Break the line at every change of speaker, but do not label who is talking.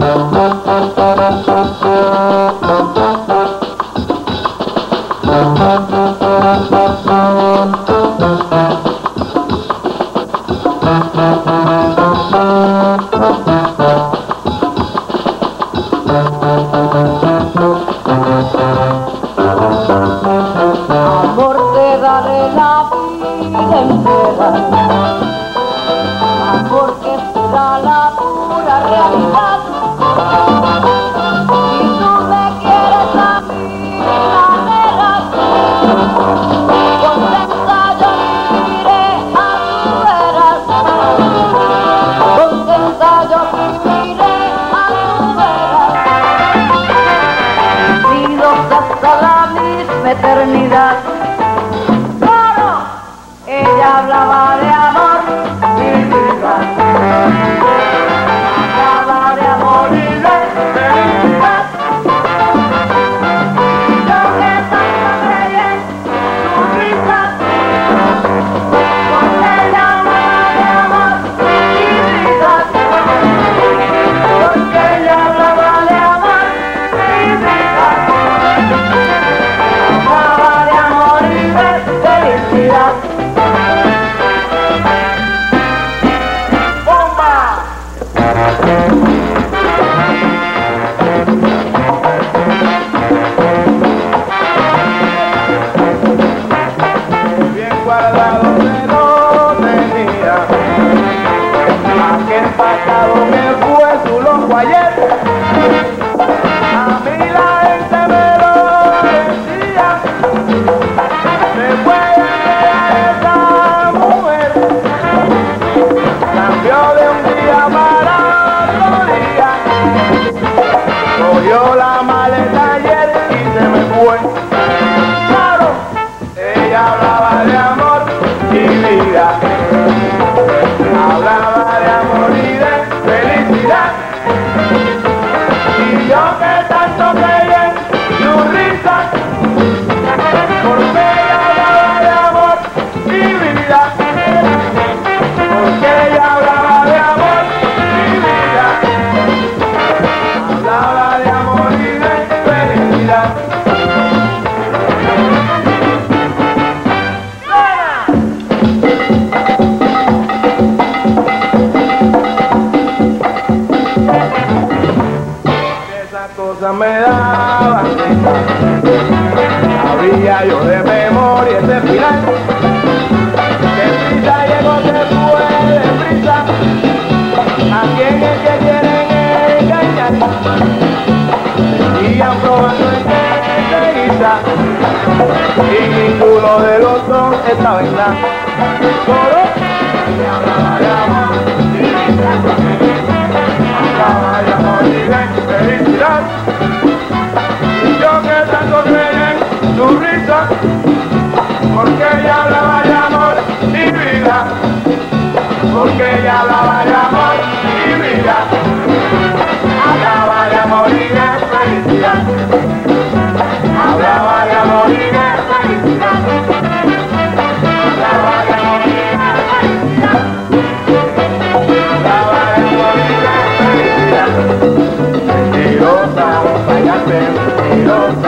Thank
you. guardado que no tenía. Aquel pasado me fue su loco ayer. me daba. Había yo de memoria ese final. De prisa llegó, se fue de prisa. ¿A quién es que quieren engañar? Seguían probando enseguida. Y ninguno de los dos estaba en nada. Me hablaba de amor. Acaba de y de felicidad. ventiro